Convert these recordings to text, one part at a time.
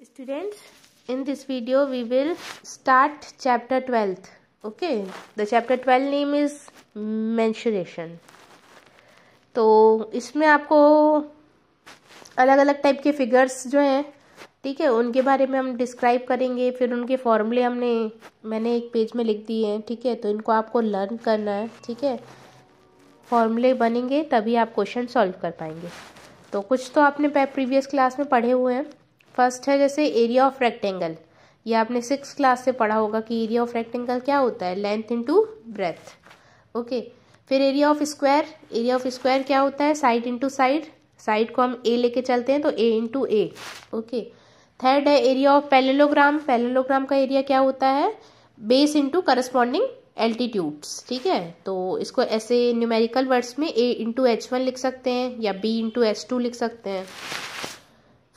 Students, in this video we will start chapter 12th. Okay, the chapter 12 name is mensuration. तो इसमें आपको अलग अलग टाइप के फिगर्स जो हैं ठीक है उनके बारे में हम डिस्क्राइब करेंगे फिर उनके फॉर्मूले हमने मैंने एक पेज में लिख दिए हैं ठीक है तो इनको आपको लर्न करना है ठीक है फॉर्मूले बनेंगे तभी आप क्वेश्चन सॉल्व कर पाएँगे तो कुछ तो आपने प्रीवियस क्लास में पढ़े हुए हैं फ़र्स्ट है जैसे एरिया ऑफ़ रेक्टेंगल ये आपने सिक्स क्लास से पढ़ा होगा कि एरिया ऑफ़ रेक्टेंगल क्या होता है? लेंथ इनटू ब्रेथ ओके फिर area of square area of square क्या होता है? साइड इंटू साइड साइड को हम ए लेके चलते हैं तो A into A okay third है एरिया ऑफ़ पैलेलोग्राम पैलेलोग्राम का एरिया क्या होता है? बेस इंटू करस्पॉन्डिंग एल्टीट्यूड्स ठीक है? तो इसको ऐसे न्यूमेरिकल वर्ड्स में ए इंटू एच वन लिख सकते हैं या बी इंटू एच टू लिख सकते हैं।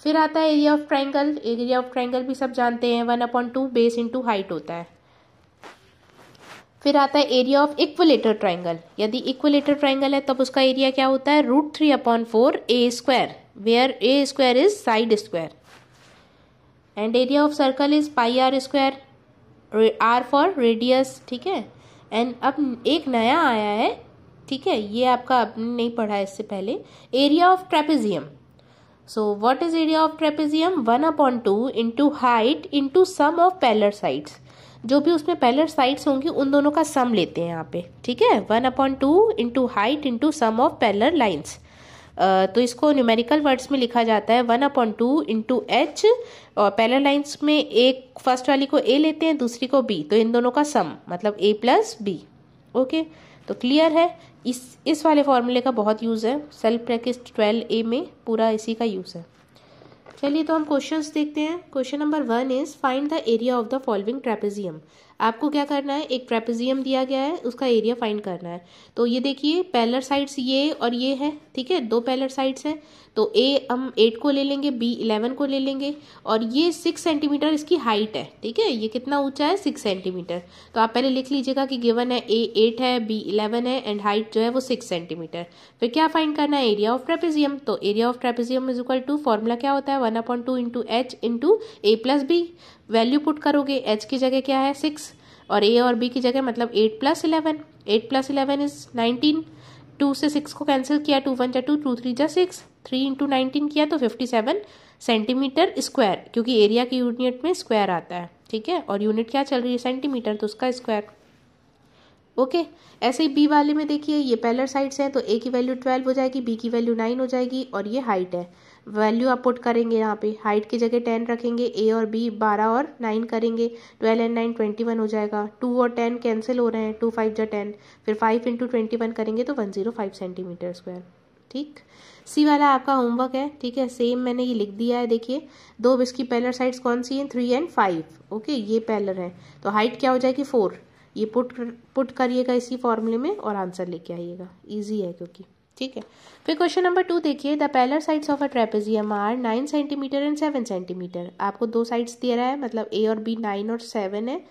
फिर आता है area of triangle area of triangle भी सब जानते हैं. One upon two base into height होता है. फिर आता है एरिया ऑफ़ इक्वलेटर ट्राइंगल यदि इक्वलेटर ट्राइंगल है, तब उसका एरिया क्या होता है? Root three upon four A square where A square is side square and area of circle is pi R square R for radius ठीक है? एंड अब एक नया आया है, ठीक है? ये आपका आपने नहीं पढ़ा इससे पहले. Area of trapezium So, what is area of trapezium? 1 upon 2 into height into sum of parallel sides. जो भी उसमें पैलर साइड्स होंगी, उन दोनों का सम लेते हैं यहाँ पे। ठीक है? One upon two into height into sum of parallel lines तो इसको न्यूमेरिकल वर्ड्स में लिखा जाता है one upon two into H और पैलर लाइन्स में एक फ़र्स्ट वाली को ए लेते हैं, दूसरी को बी तो इन दोनों का सम मतलब ए प्लस बी ओके तो क्लियर है? इस इस वाले फॉर्मूले का बहुत यूज़ है। सेल्फ प्रैक्टिस ट्वेल्व ए में पूरा इसी का यूज़ है। चलिए तो हम क्वेश्चंस देखते हैं। Question number one is find the area of the following trapezium आपको क्या करना है? एक ट्रेपेजियम दिया गया है, उसका एरिया फाइंड करना है। तो ये देखिए पैलर साइड्स ये और ये है, ठीक है? दो पैलर साइड्स हैं। तो ए हम एट को ले लेंगे बी इलेवन को ले लेंगे और ये सिक्स सेंटीमीटर इसकी हाइट है, ठीक है? ये कितना ऊँचा है? सिक्स सेंटीमीटर तो आप पहले लिख लीजिएगा कि गिवन है ए एट है बी इलेवन है एंड हाइट जो है वो सिक्स सेंटीमीटर फिर क्या फाइंड करना है? एरिया ऑफ़ ट्रेपेजियम तो area of trapezium is equal to formula क्या होता है? One upon two into H into A plus B value put करोगे एच की जगह क्या है? सिक्स और ए और बी की जगह मतलब eight plus eleven eight plus eleven is nineteen two से सिक्स को कैंसिल किया टू वन जा टू टू थ्री जा सिक्स थ्री इंटू नाइनटीन किया तो फिफ्टी सेवन सेंटीमीटर स्क्वायर क्योंकि एरिया की यूनिट में स्क्वायर आता है, ठीक है? और यूनिट क्या चल रही है? सेंटीमीटर तो उसका स्क्वायर ओके ऐसे ही बी वाले में देखिए, ये पैलर साइड्स हैं तो ए की वैल्यू ट्वेल्व हो जाएगी बी की वैल्यू नाइन हो जाएगी, और ये हाइट है। वैल्यू आप पुट करेंगे यहाँ पे हाइट की जगह टेन रखेंगे ए और बी बारह और नाइन करेंगे twelve and nine twenty one हो जाएगा टू और टेन कैंसिल हो रहे हैं टू फाइव जो टेन फिर फाइव इंटू ट्वेंटी वन करेंगे तो one zero five centimetre square ठीक? सी वाला आपका होमवर्क है, ठीक है? सेम मैंने ये लिख दिया है, देखिए। दो इसकी पैलर साइड्स कौन सी हैं? थ्री एंड फाइव ओके ये पैलर है। तो हाइट क्या हो जाएगी? फोर ये पुट पुट करिएगा इसी फॉर्मूले में और आंसर लेके आइएगा। इजी है क्योंकि, ठीक है? फिर क्वेश्चन नंबर टू देखिए। The parallel sides of a trapezium are nine centimetre and seven centimetre आपको दो साइड्स दे रहा है मतलब ए और बी नाइन और सेवन है।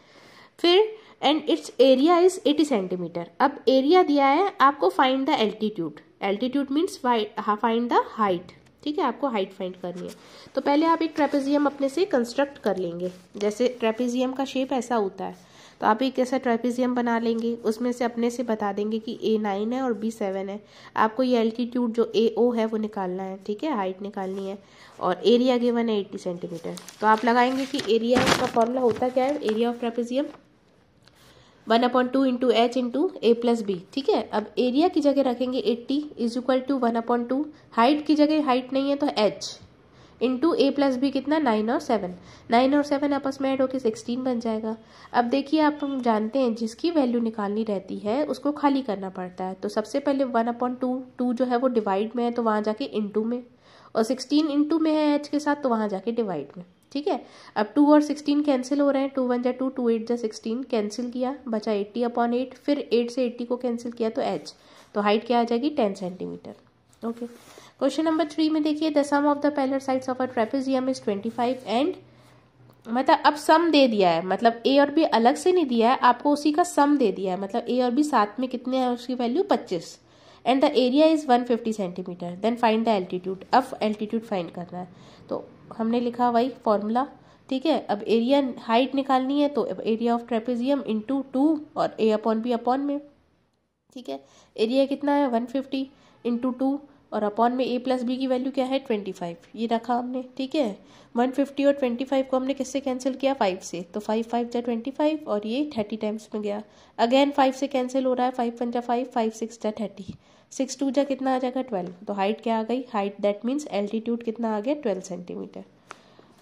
फिर and its area is eighty centimetre अब एरिया दिया है आपको find the altitude altitude means find the height ठीक है, आपको हाइट फाइंड करनी है। तो पहले आप एक ट्रेपेजियम अपने से कंस्ट्रक्ट कर लेंगे। जैसे ट्रेपेजियम का शेप ऐसा होता है तो आप एक ऐसा ट्रेपेजियम बना लेंगे, उसमें से अपने से बता देंगे कि ए नाइन है और बी सेवन है। आपको ये एल्टीट्यूड जो ए ओ है, वो निकालना है, ठीक है हाइट निकालनी है। और एरिया गिवन है एट्टी सेंटीमीटर तो आप लगाएँगे कि एरिया का फॉर्मूला होता क्या है? Area of trapezium one upon two into H into A plus B, ठीक है? अब एरिया की जगह रखेंगे eighty is equal to one upon two. Height की जगह हाइट नहीं है तो H into A plus B कितना? नाइन और सेवन। नाइन और सेवन आपस में ऐड होकर सिक्सटीन बन जाएगा। अब देखिए, आप हम जानते हैं जिसकी वैल्यू निकालनी रहती है, उसको खाली करना पड़ता है। तो सबसे पहले वन अपॉइंट टू टू जो है वो डिवाइड में है तो वहाँ जाके इंटू में। और सिक्सटीन इंटू में है एच के साथ तो वहाँ जाके डिवाइड में। ठीक है? अब टू और सिक्सटीन कैंसिल हो रहे हैं। टू वन जा टू टू एट जा सिक्सटीन कैंसिल किया। बचा एट्टी अपॉन एट फिर एट से एट्टी को कैंसिल किया तो एच तो हाइट क्या आ जाएगी? Ten centimetre okay question number three में देखिए the sum of the parallel sides of a trapezium is twenty five and मतलब अब सम दे दिया है। मतलब ए और बी अलग से नहीं दिया है, आपको उसी का सम दे दिया है। मतलब ए और बी साथ में कितने हैं? उसकी वैल्यू पच्चीस। And the area is 150 centimetre then find the altitude अब एल्टीट्यूड फाइंड करना है। तो हमने लिखा वही फॉर्मूला ठीक है? अब एरिया हाइट निकालनी है तो area of trapezium into two और ए अपॉन बी अपॉन में। ठीक है? एरिया कितना है? वन फिफ्टी इंटू टू और अपॉन में ए प्लस बी की वैल्यू क्या है? ट्वेंटी फाइव ये रखा हमने, ठीक है? वन फिफ्टी और ट्वेंटी फाइव को हमने किससे कैंसिल किया? फाइव से. तो फाइव फाइव जा ट्वेंटी फाइव और ये थर्टी टाइम्स में गया. अगेन फाइव से कैंसिल हो रहा है फाइव वन जा फाइव फाइव सिक्स जा थर्टी सिक्स टू जा कितना आ जाएगा? ट्वेल्व तो हाइट क्या आ गई? हाइट दैट मीन्स एल्टीट्यूड कितना आ गया? Twelve centimetre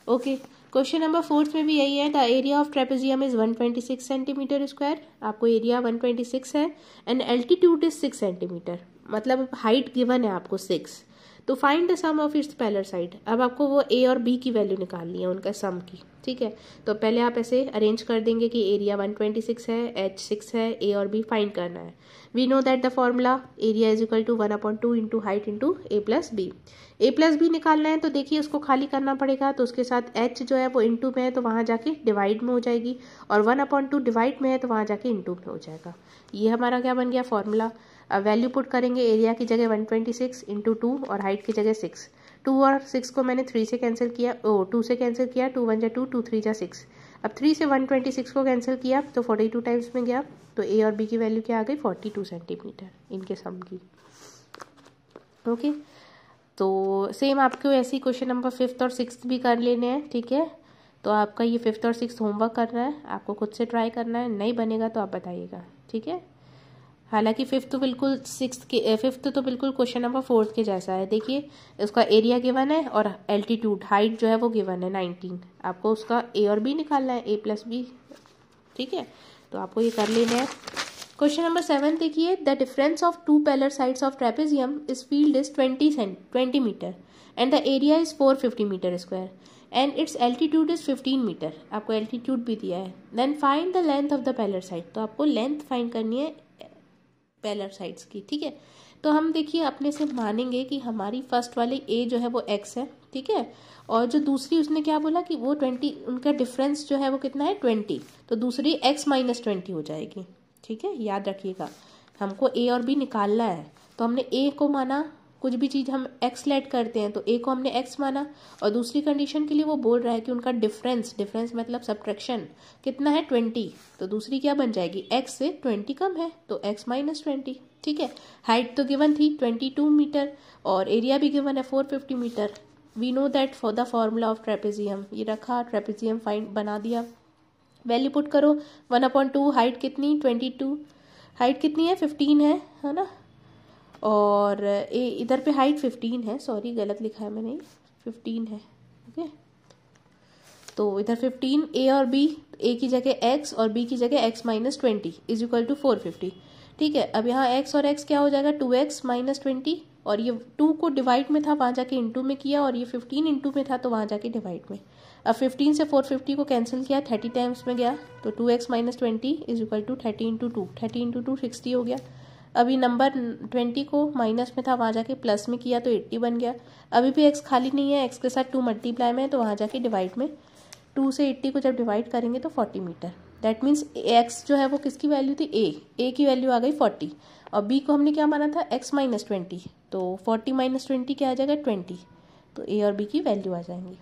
okay question number fourth में भी यही है. The area of trapezium is 126 centimetre square आपको एरिया 126 है. एंड एल्टीट्यूड इज़ 6 सेंटीमीटर मतलब हाइट गिवन है आपको सिक्स तो find the sum of its parallel side अब आपको वो ए और बी की वैल्यू निकालनी है, उनका सम की, ठीक है? तो पहले आप ऐसे अरेंज कर देंगे कि एरिया 126 है एच सिक्स है ए और बी फाइंड करना है. We know that the formula area is equal to one upon two into height into A plus B A plus B निकालना है तो देखिए उसको खाली करना पड़ेगा तो उसके साथ एच जो है वो इंटू में है तो वहाँ जाके डिवाइड में हो जाएगी, और वन अपॉइंट टू डिवाइड में है तो वहाँ जाके इंटू में हो जाएगा. ये हमारा क्या बन गया फॉर्मूला वैल्यू पुट करेंगे एरिया की जगह 126 ट्वेंटी सिक्स इंटू टू और हाइट की जगह सिक्स टू और सिक्स को मैंने थ्री से कैंसिल किया, ओ टू से कैंसिल किया टू वन जा टू टू थ्री जा सिक्स अब थ्री से वन ट्वेंटी सिक्स को कैंसिल किया तो फोर्टी टू टाइम्स में गया तो ए और बी की वैल्यू क्या आ गई? फोर्टी टू सेंटीमीटर इनके सम की. ओके तो सेम आपको ऐसे ही क्वेश्चन नंबर फिफ्थ और सिक्स भी कर लेने हैं, ठीक है? तो आपका ये फिफ्थ और सिक्स होमवर्क करना है, आपको खुद से ट्राई करना है, नहीं बनेगा तो आप बताइएगा, ठीक है? हालाँकि फिफ्थ तो बिल्कुल सिक्स के फिफ्थ तो बिल्कुल क्वेश्चन नंबर फोर्थ के जैसा है। देखिए, उसका एरिया गिवन है और एल्टीट्यूड हाइट जो है वो गिवन है नाइनटीन आपको उसका ए और बी निकालना है ए प्लस बी ठीक है? तो आपको ये कर लेना है। क्वेश्चन नंबर सेवन देखिए the difference of two parallel sides of trapezium is field is twenty cent twenty metre and the area is four fifty metre square and its altitude is fifteen metre आपको altitude भी दिया है। Then find the length of the parallel side तो आपको length find करनी है parallel sides की, ठीक है? तो हम देखिए, अपने से मानेंगे कि हमारी फ़र्स्ट वाली ए जो है वो एक्स है, ठीक है? और जो दूसरी, उसने क्या बोला कि वो ट्वेंटी, उनका डिफरेंस जो है वो कितना है? ट्वेंटी। तो दूसरी एक्स माइनस ट्वेंटी हो जाएगी, ठीक है? याद रखिएगा, हमको ए और बी निकालना है। तो हमने ए को माना कुछ भी चीज़ हम एक्स लेट करते हैं तो ए को हमने एक्स माना, और दूसरी कंडीशन के लिए वो बोल रहा है कि उनका डिफरेंस डिफरेंस मतलब सब्ट्रैक्शन कितना है? ट्वेंटी तो दूसरी क्या बन जाएगी? एक्स से ट्वेंटी कम है तो एक्स माइनस ट्वेंटी ठीक है? हाइट तो गिवन थी ट्वेंटी टू मीटर और एरिया भी गिवन है four fifty metre we know that for the formula of trapezium ये रखा ट्रेपेजियम फाइंड बना दिया. वैल्यू पुट करो वन अपॉइंट टू हाइट कितनी? ट्वेंटी टू हाइट कितनी है? फिफ्टीन है है ना? और ए, इधर पे हाइट फिफ्टीन है सॉरी गलत लिखा है मैंने फिफ्टीन है ओके तो इधर फिफ्टीन ए और बी ए की जगह एक्स और बी की जगह X minus twenty is equal to four fifty ठीक है, अब यहाँ एक्स और एक्स क्या हो जाएगा? टू एक्स माइनस ट्वेंटी और ये टू को डिवाइड में था, वहाँ जाके इंटू में किया और ये फिफ्टीन इंटू में था तो वहाँ जाके डिवाइड में। अब फिफ्टीन से फोर फिफ्टी को कैंसिल किया थर्टी टाइम्स में गया तो two X minus twenty is equal to thirty into two thirty into two sixty हो गया। अभी नंबर ट्वेंटी को माइनस में था, वहाँ जाके प्लस में किया तो एट्टी बन गया। अभी भी एक्स खाली नहीं है, एक्स के साथ टू मल्टीप्लाई में है तो वहाँ जाके डिवाइड में टू से एट्टी को जब डिवाइड करेंगे तो forty metre. That means X जो है वो किसकी वैल्यू थी? ए ए की वैल्यू आ गई फोर्टी। और बी को हमने क्या माना था? X minus twenty. तो फोर्टी माइनस ट्वेंटी क्या आ जाएगा? ट्वेंटी। तो ए और बी की वैल्यू आ जाएँगी।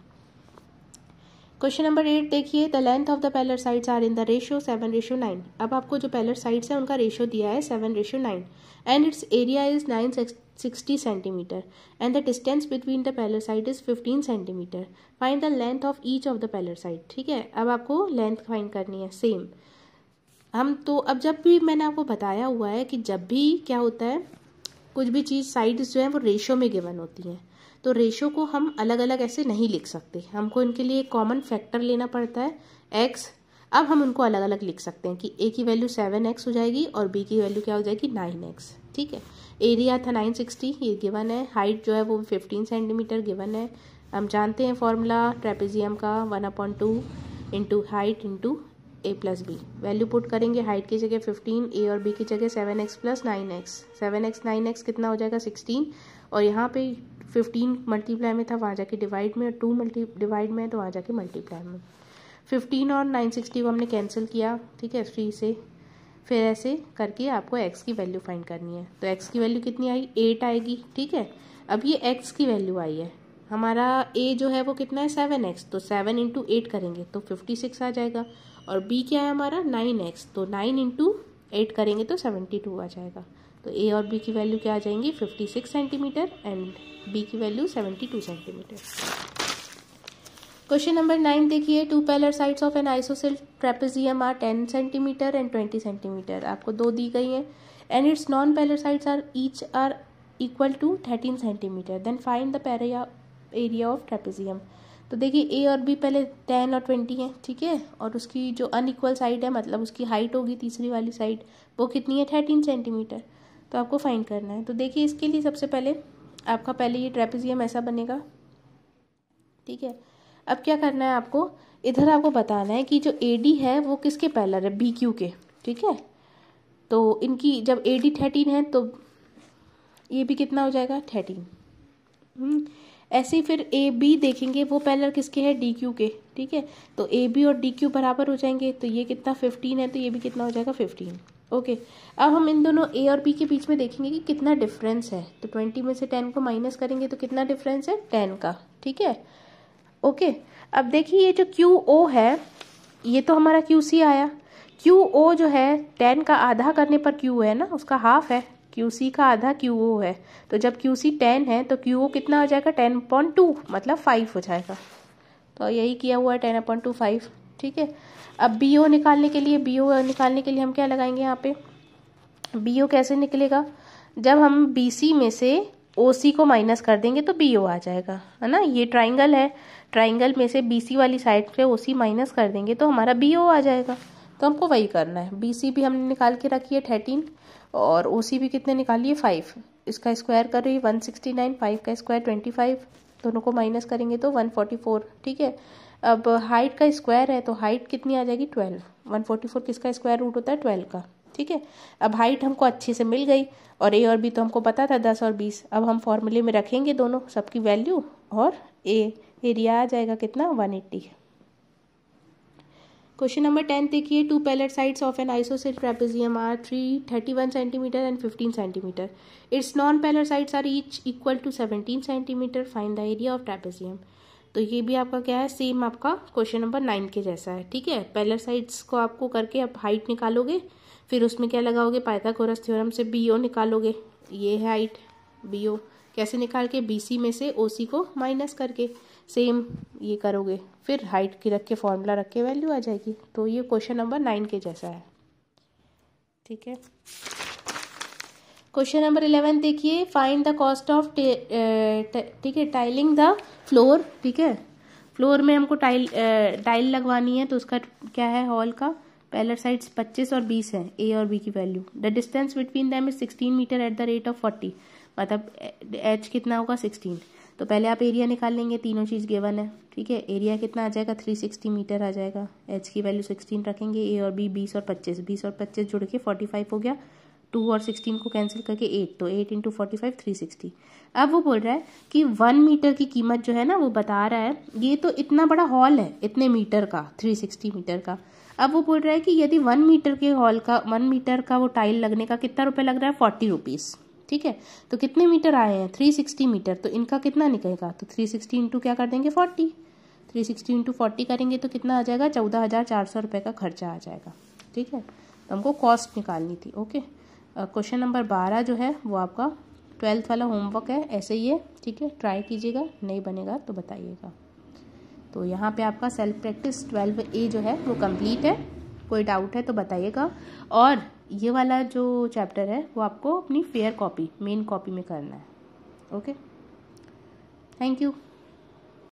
क्वेश्चन नंबर एट देखिए the length of the parallel sides are in the ratio seven ratio nine अब आपको जो पैलर साइड्स है, उनका रेशियो दिया है seven ratio nine and its area is nine sixty centimetre and the distance between the parallel side is fifteen centimetre find the length of each of the parallel side ठीक है? अब आपको length find करनी है. Same हम तो अब जब भी मैंने आपको बताया हुआ है कि जब भी क्या होता है, कुछ भी चीज़ साइड्स जो है, वो रेशियो में गिवन होती हैं। तो रेशो को हम अलग अलग ऐसे नहीं लिख सकते। हमको इनके लिए कॉमन फैक्टर लेना पड़ता है एक्स अब हम उनको अलग अलग लिख सकते हैं कि ए की वैल्यू सेवन एक्स हो जाएगी और बी की वैल्यू क्या हो जाएगी? नाइन एक्स ठीक है? एरिया था नाइन सिक्सटी ये गिवन है। हाइट जो है वो फिफ्टीन सेंटीमीटर गिवन है। हम जानते हैं फॉर्मूला ट्रेपेजियम का one upon two into height into A plus B value put करेंगे हाइट की जगह फिफ्टीन ए और बी की जगह seven X plus nine X seven X nine X कितना हो जाएगा? सिक्सटीन और यहाँ पे फिफ्टीन मल्टीप्लाई में था, वहाँ जाके डिवाइड में, और टू मल्टी डिवाइड में है तो वहाँ जाके मल्टीप्लाई में। फिफ्टीन और नाइन सिक्सटी को हमने कैंसिल किया, ठीक है थ्री से। फिर ऐसे करके आपको एक्स की वैल्यू फाइंड करनी है। तो एक्स की वैल्यू कितनी आई? एट आएगी, ठीक है? अब ये एक्स की वैल्यू आई है। हमारा ए जो है, वो कितना है? सेवन एक्स तो सेवन इंटू एट करेंगे तो फिफ्टी सिक्स आ जाएगा। और बी क्या है हमारा? नाइन एक्स तो नाइन इंटू एट करेंगे तो सेवेंटी टू आ जाएगा। तो ए और बी की वैल्यू क्या आ जाएँगी? Fifty six centimetre and B की value seventy two centimetre question number nine देखिए two parallel sides of an isosceles trapezium are ten centimetre and twenty centimetre आपको दो दी गई हैं। And its non parallel sides are each are equal to thirteen centimetre then find the area area of trapezium तो देखिए ए और B पहले ten और ट्वेंटी है, ठीक है? और उसकी जो अनइक्वल साइड है मतलब उसकी हाइट होगी तीसरी वाली साइड वो कितनी है? थर्टीन सेंटीमीटर तो आपको फाइंड करना है। तो देखिए, इसके लिए सबसे पहले आपका पहले ये ट्रेपेजियम ऐसा बनेगा। ठीक है? अब क्या करना है आपको? इधर आपको बताना है कि जो ए डी है, वो किसके पैलर है? बी क्यू के। ठीक है? तो इनकी जब ए डी थर्टीन है तो ये भी कितना हो जाएगा? थर्टीन ऐसे ही फिर ए बी देखेंगे, वो पैलर किसके हैं? डी क्यू के, ठीक है? तो ए बी और डी क्यू बराबर हो जाएँगे तो ये कितना? फिफ्टीन है तो ये भी कितना हो जाएगा? Fifteen, okay? अब हम इन दोनों ए और बी के बीच में देखेंगे कि कितना डिफरेंस है। तो ट्वेंटी में से टेन को माइनस करेंगे तो कितना डिफरेंस है? टेन का, ठीक है? ओके? अब देखिए, ये जो क्यू ओ है, ये तो हमारा क्यू सी आया। क्यू ओ जो है, टेन का आधा करने पर क्यू है ना? उसका हाफ़ है। क्यू सी का आधा क्यू ओ है। तो जब क्यू सी टेन है तो क्यू ओ कितना हो जाएगा? टेन पॉइंट टू मतलब फाइव हो जाएगा। तो यही किया हुआ है टेन अपॉइंट टू फाइव ठीक है? अब बी ओ निकालने के लिए बी ओ निकालने के लिए हम क्या लगाएँगे यहाँ पे? बी ओ कैसे निकलेगा? जब हम बी सी में से ओ सी को माइनस कर देंगे तो बी ओ आ जाएगा, है ना? ये ट्राइंगल है। ट्राइंगल में से बी सी वाली साइड पे ओ सी माइनस कर देंगे तो हमारा बी ओ आ जाएगा। तो हमको वही करना है। बी सी भी हमने निकाल के रखी है थर्टीन और ओ सी भी कितने निकालिए? फाइव इसका स्क्वायर कर रही वन सिक्सटी नाइन फाइव का स्क्वायर ट्वेंटी फाइव दोनों को माइनस करेंगे तो वन फोर्टी फोर ठीक है? अब हाइट का स्क्वायर है तो हाइट कितनी आ जाएगी? ट्वेल्व वन फोर्टी फोर किसका स्क्वायर रूट होता है? ट्वेल्व का, ठीक है? अब हाइट हमको अच्छे से मिल गई और ए और बी तो हमको पता था, दस और बीस. अब हम फॉर्मूले में रखेंगे दोनों, सबकी वैल्यू और ए एरिया आ जाएगा कितना? One eighty question number ten देखिए two parallel sides of an isosceles trapezium are three thirty one centimetre and fifteen centimetre its non parallel sides are each equal to seventeen centimetre find the area of trapezium तो ये भी आपका क्या है? Same आपका question number nine के जैसा है, ठीक है? पैलर साइड्स को आपको करके आप हाइट निकालोगे, फिर उसमें क्या लगाओगे? पाइथागोरस थ्योरम से बी ओ निकालोगे। ये है हाइट बी ओ कैसे निकाल के? बी सी में से ओ सी को माइनस करके। सेम ये करोगे। फिर हाइट की रख के फॉर्मूला रख के वैल्यू आ जाएगी। तो ये क्वेश्चन नंबर नाइन के जैसा है। ठीक है? क्वेश्चन नंबर इलेवन देखिए। फाइंड द कॉस्ट ऑफ़ ठीक है टाइलिंग द फ्लोर ठीक है? फ्लोर में हमको टाइल टाइल लगवानी है तो उसका क्या है हॉल का? पैलर साइड्स पच्चीस और बीस है ए और बी की value the distance between them is sixteen metre at the rate of forty मतलब एच कितना होगा? सिक्सटीन तो पहले आप एरिया निकाल लेंगे, तीनों चीज़ गिवन है। ठीक है? एरिया कितना आ जाएगा? थ्री सिक्सटी मीटर आ जाएगा। एच की वैल्यू सिक्सटीन रखेंगे ए और बी बीस और पच्चीस। बीस और पच्चीस जुड़ के फोर्टी फाइव हो गया। टू और सिक्सटीन को कैंसिल करके एट तो eight into forty five three sixty अब वो बोल रहा है कि वन मीटर की कीमत जो है ना, वो बता रहा है, ये तो इतना बड़ा हॉल है, इतने मीटर का थ्री सिक्सटी मीटर का। अब वो बोल रहा है कि यदि वन मीटर के हॉल का वन मीटर का वो टाइल लगने का कितना रुपये लग रहा है? फोर्टी रुपीज़ ठीक है? तो कितने मीटर आए हैं? Three sixty metre. तो इनका कितना निकलेगा? तो थ्री सिक्सटी इंटू क्या कर देंगे? Forty three sixty into forty करेंगे तो कितना आ जाएगा? चौदह हज़ार चार सौ रुपये का खर्चा आ जाएगा। ठीक है? तो हमको कॉस्ट निकालनी थी ओके क्वेश्चन नंबर बारह जो है, वो आपका ट्वेल्थ वाला होमवर्क है। ऐसे ही है, ठीक है? ट्राई कीजिएगा, नहीं बनेगा तो बताइएगा। तो यहाँ पे आपका सेल्फ प्रैक्टिस ट्वेल्व ए जो है, वो कंप्लीट है। कोई डाउट है तो बताइएगा। और ये वाला जो चैप्टर है, वो आपको अपनी फेयर कॉपी मेन कॉपी में करना है। Okay thank you